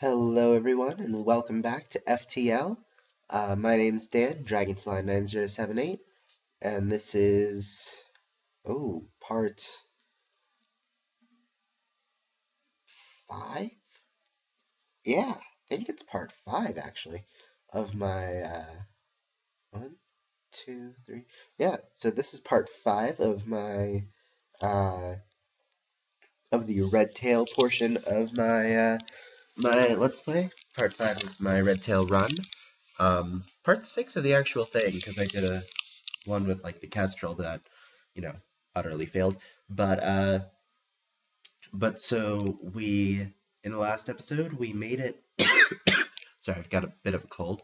Hello everyone and welcome back to FTL. Uh, my name's Dan, Dragonfly9078, and this is, oh, part 5? Yeah, I think it's part 5 actually, of my, uh, one, two, three, yeah, so this is part 5 of my, uh, of the red tail portion of my, uh, my Let's Play, part 5 of my Red Tail run. Um, part 6 of the actual thing, because I did a one with, like, the Kestrel that, you know, utterly failed. But, uh, but so we, in the last episode, we made it, sorry, I've got a bit of a cold.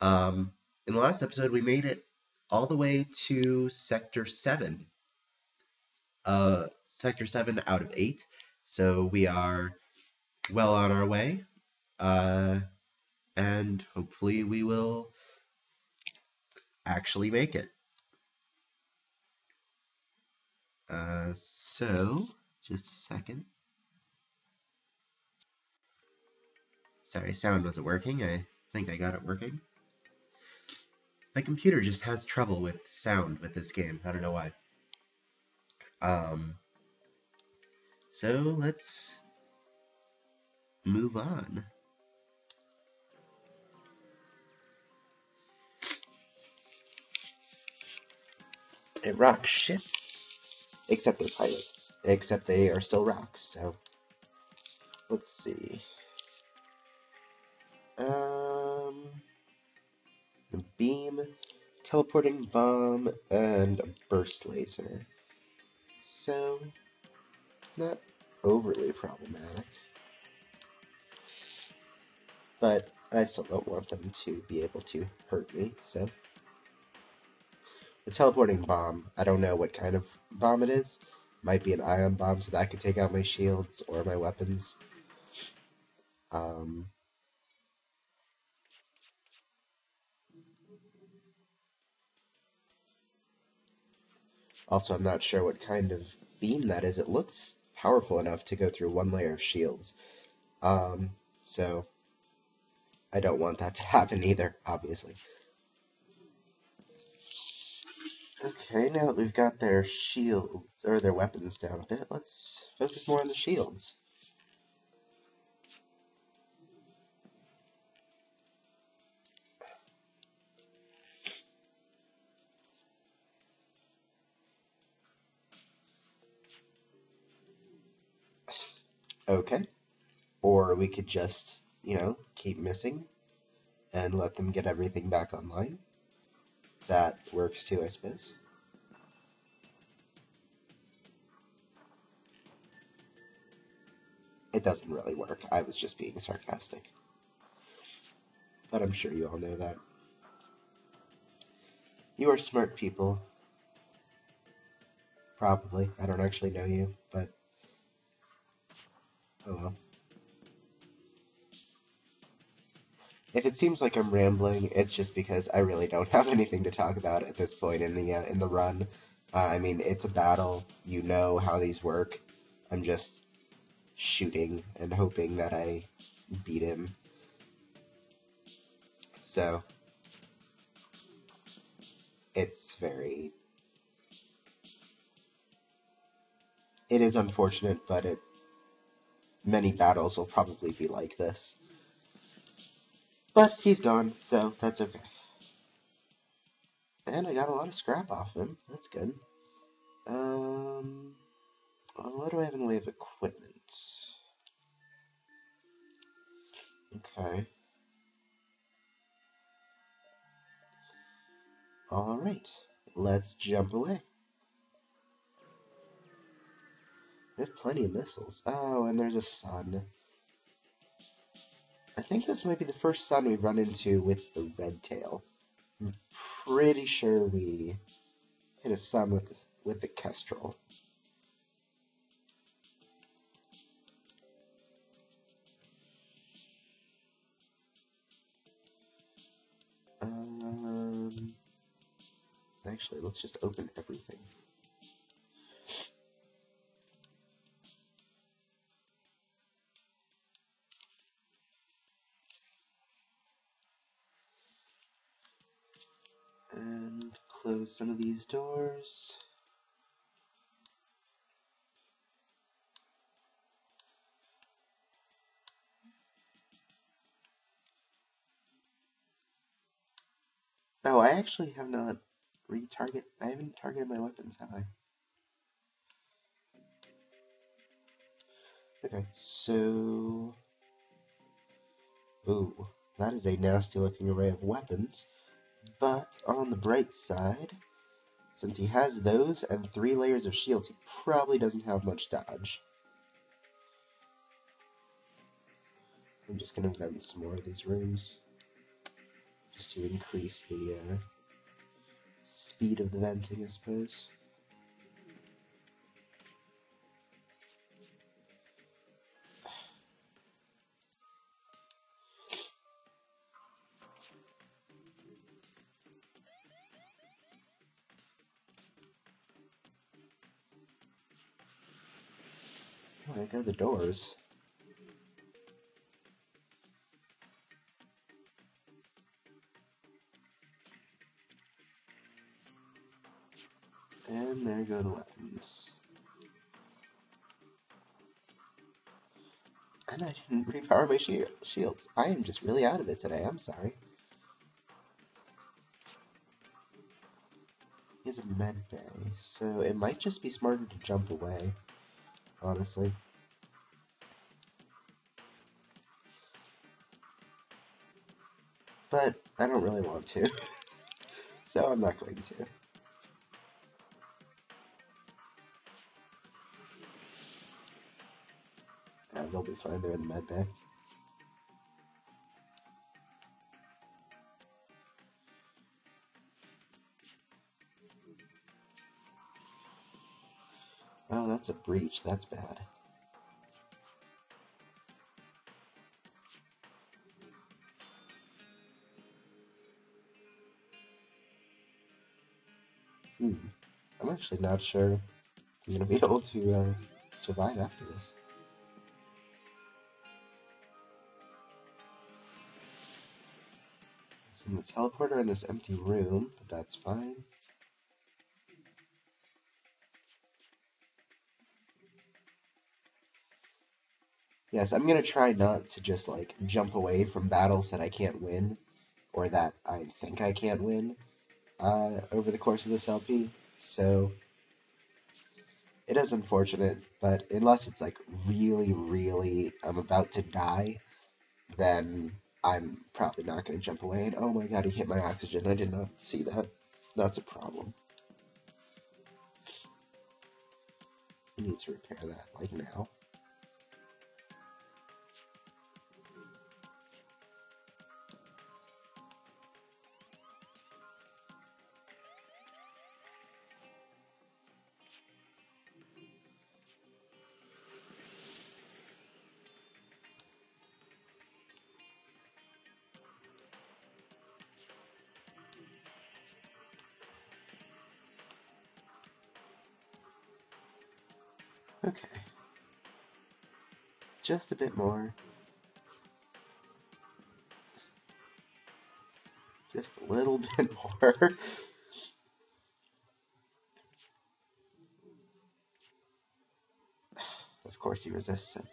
Um, in the last episode, we made it all the way to Sector 7. Uh, Sector 7 out of 8. So we are well on our way. Uh, and hopefully we will actually make it. Uh, so, just a second. Sorry, sound wasn't working. I think I got it working. My computer just has trouble with sound with this game. I don't know why. Um, so let's move on. A rock ship. Except they're pirates. Except they are still rocks, so. Let's see. Um. Beam, teleporting bomb, and a burst laser. So, not overly problematic but I still don't want them to be able to hurt me, so. The teleporting bomb, I don't know what kind of bomb it is. Might be an ion bomb so that I can take out my shields or my weapons. Um, also, I'm not sure what kind of beam that is. It looks powerful enough to go through one layer of shields. Um, so, I don't want that to happen either, obviously. Okay, now that we've got their shields, or their weapons down a bit, let's focus more on the shields. Okay. Or we could just you know, keep missing and let them get everything back online. That works too, I suppose. It doesn't really work. I was just being sarcastic. But I'm sure you all know that. You are smart people. Probably. I don't actually know you, but... Oh well. If it seems like I'm rambling, it's just because I really don't have anything to talk about at this point in the uh, in the run. Uh, I mean, it's a battle. You know how these work. I'm just shooting and hoping that I beat him. So, it's very... It is unfortunate, but it many battles will probably be like this. But he's gone, so that's okay. And I got a lot of scrap off him. That's good. Um, what do I have in the way of equipment? Okay. Alright, let's jump away. We have plenty of missiles. Oh, and there's a sun. I think this might be the first sun we've run into with the red tail. I'm pretty sure we hit a sun with the, with the kestrel. Um, actually, let's just open everything. Close some of these doors. Oh, I actually have not retarget. I haven't targeted my weapons, have I? Okay, so... Ooh, that is a nasty looking array of weapons. But on the bright side, since he has those and three layers of shields, he probably doesn't have much dodge. I'm just going to vent some more of these rooms just to increase the uh, speed of the venting, I suppose. The doors. And there go the weapons. And I didn't repower my shields. I am just really out of it today, I'm sorry. He has a med bay, so it might just be smarter to jump away, honestly. But I don't really want to, so I'm not going to. Uh, they'll be fine. They're in the med bay. Oh, that's a breach. That's bad. Actually not sure I'm going to be able to uh, survive after this. It's in the teleporter in this empty room, but that's fine. Yes, I'm gonna try not to just like jump away from battles that I can't win, or that I think I can't win, uh, over the course of this LP. So it is unfortunate, but unless it's like really, really, I'm about to die, then I'm probably not going to jump away. And oh my god, he hit my oxygen. I did not see that. That's a problem. I need to repair that, like now. Okay. Just a bit more. Just a little bit more. of course he resists it.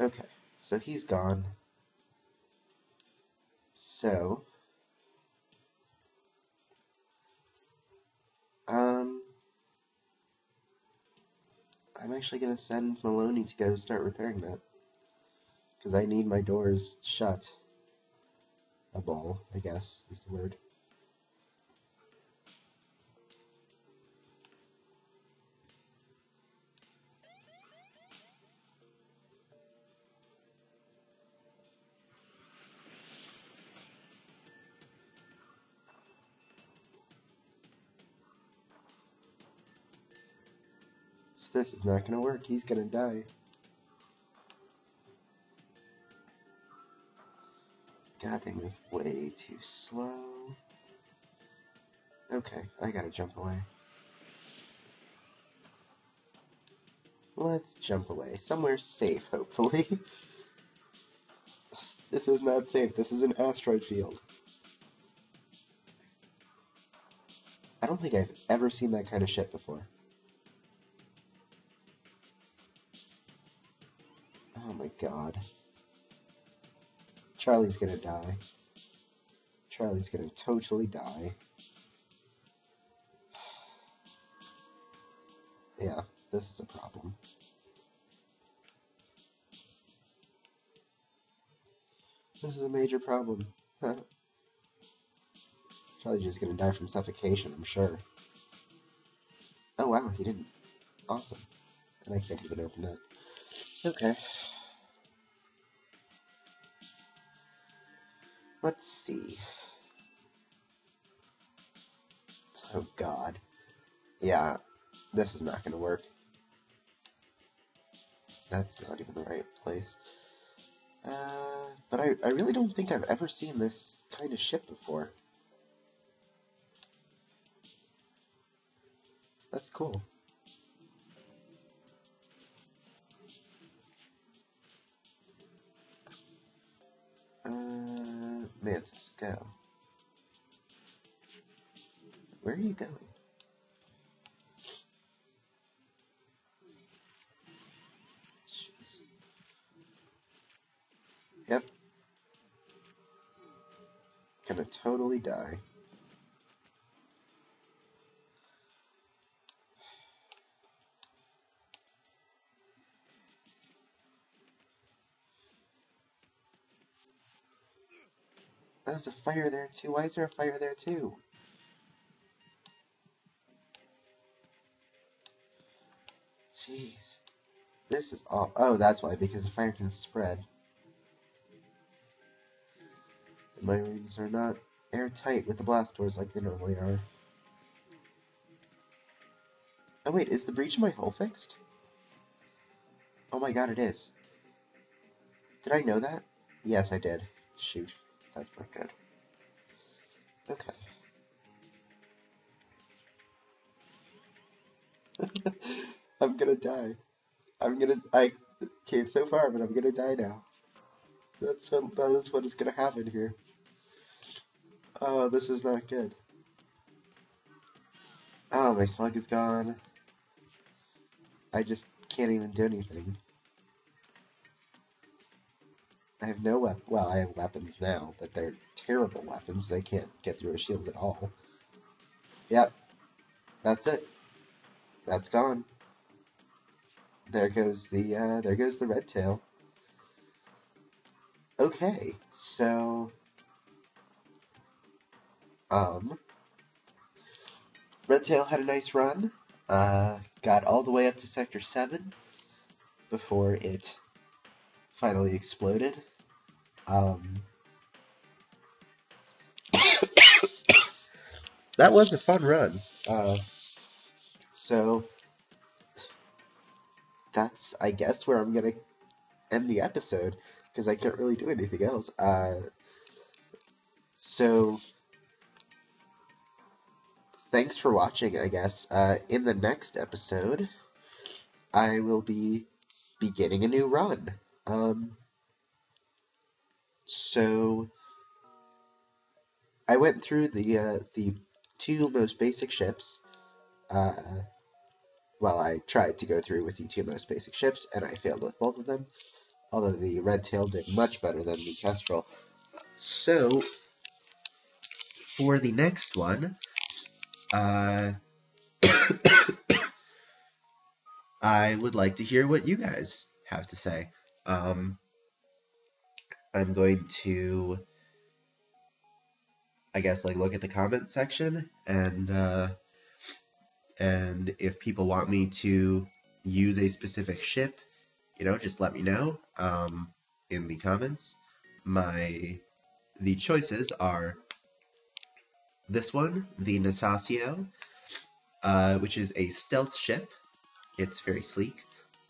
Okay, so he's gone. So, um, I'm actually going to send Maloney to go start repairing that. Because I need my doors shut. A ball, I guess, is the word. This is not gonna work. He's gonna die. God, they move way too slow. Okay, I gotta jump away. Let's jump away. Somewhere safe, hopefully. this is not safe. This is an asteroid field. I don't think I've ever seen that kind of shit before. God. Charlie's gonna die. Charlie's gonna totally die. Yeah, this is a problem. This is a major problem. Charlie's just gonna die from suffocation, I'm sure. Oh wow, he didn't. Awesome. And I can't even open that. Okay. Let's see. Oh god. Yeah, this is not gonna work. That's not even the right place. Uh, but I, I really don't think I've ever seen this kind of ship before. That's cool. Uh, Mantis, go. Where are you going? Jeez. Yep. Gonna totally die. There's a fire there too. Why is there a fire there too? Jeez. This is all. Oh, that's why, because the fire can spread. My rooms are not airtight with the blast doors like they normally are. Oh wait, is the breach in my hull fixed? Oh my god, it is. Did I know that? Yes, I did. Shoot. That's not good. Okay. I'm gonna die. I'm gonna. I came so far, but I'm gonna die now. That's what. That is what is gonna happen here. Oh, this is not good. Oh, my slug is gone. I just can't even do anything. I have no weapon. Well, I have weapons now, but they're terrible weapons. They can't get through a shield at all. Yep. That's it. That's gone. There goes the, uh, there goes the red tail. Okay, so... Um... Red Tail had a nice run. Uh, got all the way up to Sector 7 before it finally exploded. Um, that was a fun run. Uh, so that's, I guess, where I'm gonna end the episode because I can't really do anything else. Uh, so thanks for watching. I guess uh, in the next episode, I will be beginning a new run. Um, so I went through the uh, the two most basic ships. Uh, well, I tried to go through with the two most basic ships, and I failed with both of them. Although the Red Tail did much better than the Kestrel. So, for the next one, uh, I would like to hear what you guys have to say. Um, I'm going to, I guess, like look at the comment section and uh, and if people want me to use a specific ship, you know, just let me know um, in the comments. My the choices are this one, the Nesasio, uh, which is a stealth ship. It's very sleek.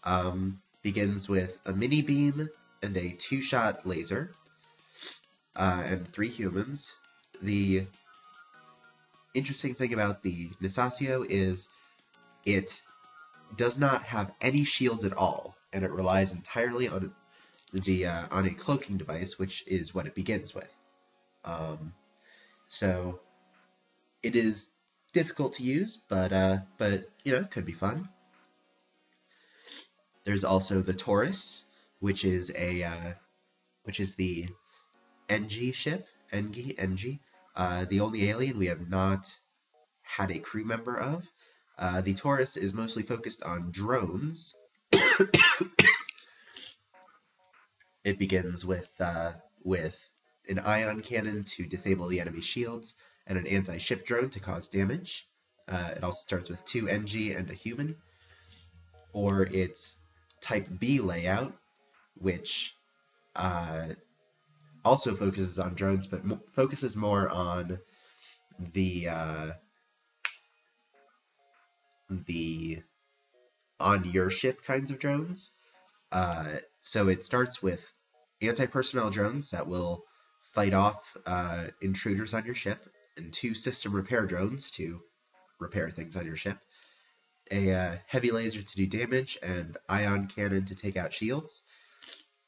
Um, begins with a mini beam and a two-shot laser, uh, and three humans. The interesting thing about the Nesasio is it does not have any shields at all, and it relies entirely on the uh, on a cloaking device, which is what it begins with. Um, so it is difficult to use, but uh, but you know, it could be fun. There's also the Torus, which is a uh, which is the Engi ship, Engi, Engi, uh, the only alien we have not had a crew member of. Uh, the Torus is mostly focused on drones. it begins with uh, with an ion cannon to disable the enemy shields, and an anti-ship drone to cause damage. Uh, it also starts with two Engi and a human. Or its Type B layout, which uh, also focuses on drones, but focuses more on the uh, the on your ship kinds of drones. Uh, so it starts with anti-personnel drones that will fight off uh, intruders on your ship, and two system repair drones to repair things on your ship, a uh, heavy laser to do damage, and ion cannon to take out shields.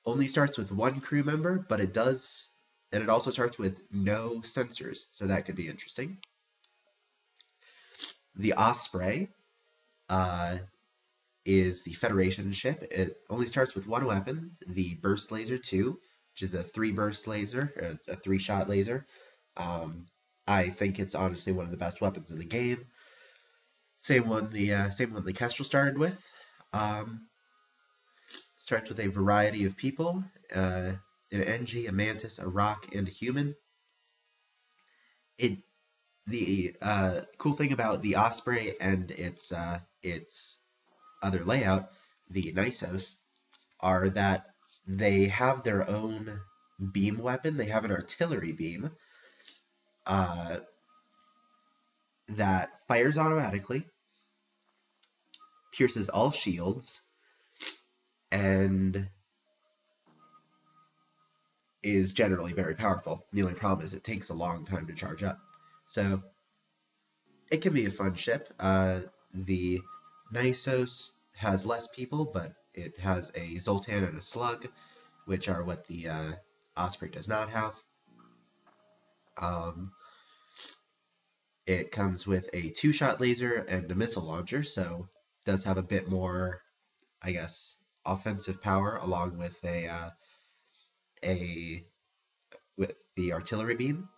Only starts with one crew member, but it does, and it also starts with no sensors, so that could be interesting. The Osprey uh, is the Federation ship. It only starts with one weapon, the Burst Laser 2, which is a three burst laser, a, three shot laser. Um, I think it's honestly one of the best weapons in the game. Same one the uh, same one the Kestrel started with. Um, starts with a variety of people: uh, an Engi, a Mantis, a Rock, and a human. It the uh, cool thing about the Osprey and its uh, its other layout, the Nisos, are that they have their own beam weapon. They have an artillery beam uh, that fires automatically, pierces all shields, and is generally very powerful. The only problem is it takes a long time to charge up. So it can be a fun ship. Uh, the Nisos has less people, but it has a Zoltan and a Slug, which are what the uh, Osprey does not have. Um, it comes with a two-shot laser and a missile launcher, so does have a bit more, I guess, offensive power, along with a uh, a with the artillery beam.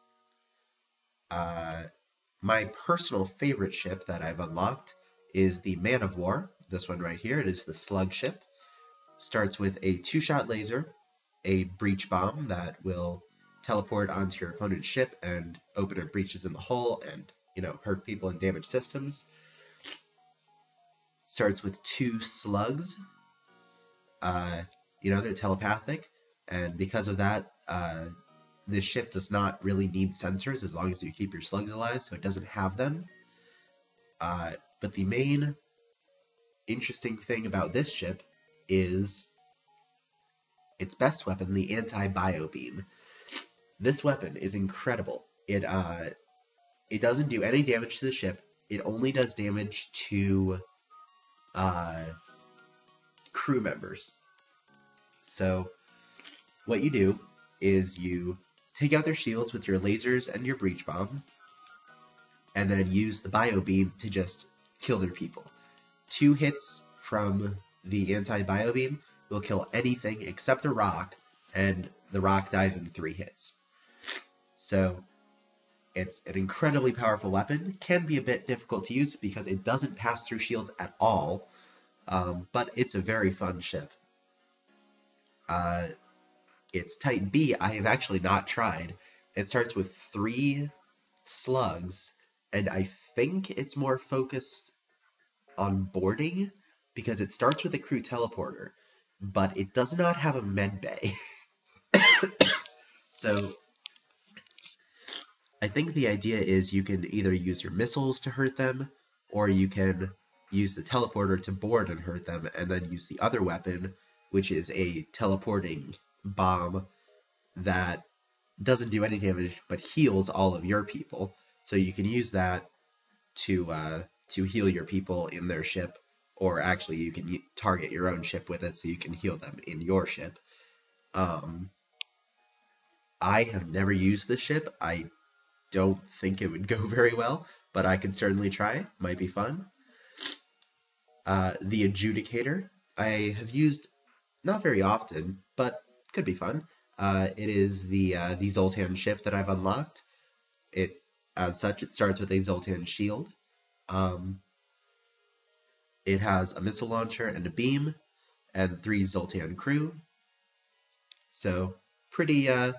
Uh, my personal favorite ship that I've unlocked is the Man of War. This one right here. It is the Slug ship. Starts with a two-shot laser, a breach bomb that will teleport onto your opponent's ship and open up breaches in the hull and, you know, hurt people and damage systems. Starts with two slugs. Uh, you know, they're telepathic, and because of that, uh, this ship does not really need sensors as long as you keep your slugs alive, so it doesn't have them. Uh, but the main interesting thing about this ship is its best weapon, the anti-bio beam. This weapon is incredible. It uh, it doesn't do any damage to the ship. It only does damage to uh, crew members. So what you do is you take out their shields with your lasers and your breach bomb, and then use the bio beam to just kill their people. Two hits from the anti-bio beam will kill anything except a rock, and the rock dies in three hits. So it's an incredibly powerful weapon. Can be a bit difficult to use because it doesn't pass through shields at all, um, but it's a very fun ship. Uh, it's Type B. I have actually not tried. It starts with three slugs, and I think it's more focused on boarding because it starts with a crew teleporter, but it does not have a med bay. so I think the idea is you can either use your missiles to hurt them, or you can use the teleporter to board and hurt them, and then use the other weapon, which is a teleporting bomb that doesn't do any damage but heals all of your people. So you can use that to uh, to heal your people in their ship or actually you can target your own ship with it so you can heal them in your ship. Um, I have never used the ship. I don't think it would go very well, but I could certainly try. Might be fun. Uh, the Adjudicator I have used not very often, but could be fun. Uh, it is the uh, the Zoltan ship that I've unlocked. It as such it starts with a Zoltan shield. Um, it has a missile launcher and a beam, and three Zoltan crew. So pretty uh,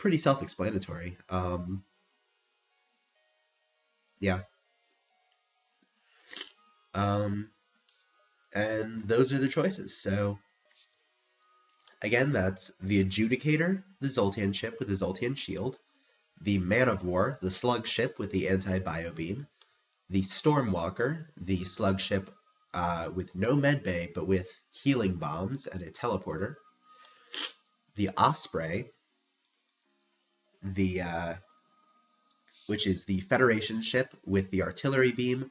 pretty self-explanatory. Um, yeah. Um, and those are the choices. So again, that's the Adjudicator, the Zoltan ship with the Zoltan shield, the Man of War, the Slug ship with the anti-bio beam, the Stormwalker, the Slug ship uh, with no medbay but with healing bombs and a teleporter, the Osprey, the uh, which is the Federation ship with the artillery beam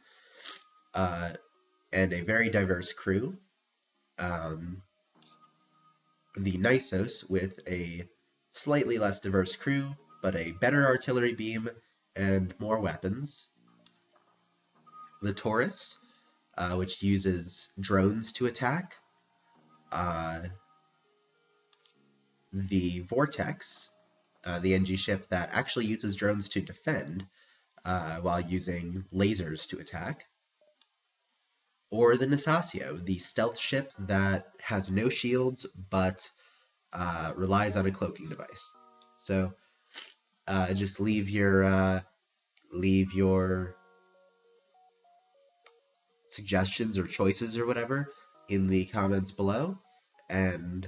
uh, and a very diverse crew. Um, the Nisos with a slightly less diverse crew, but a better artillery beam and more weapons. The Torus, uh, which uses drones to attack. Uh, the Vortex, uh, the Engi ship that actually uses drones to defend uh, while using lasers to attack. Or the Nesasio, the stealth ship that has no shields but uh, relies on a cloaking device. So uh, just leave your uh, leave your suggestions or choices or whatever in the comments below, and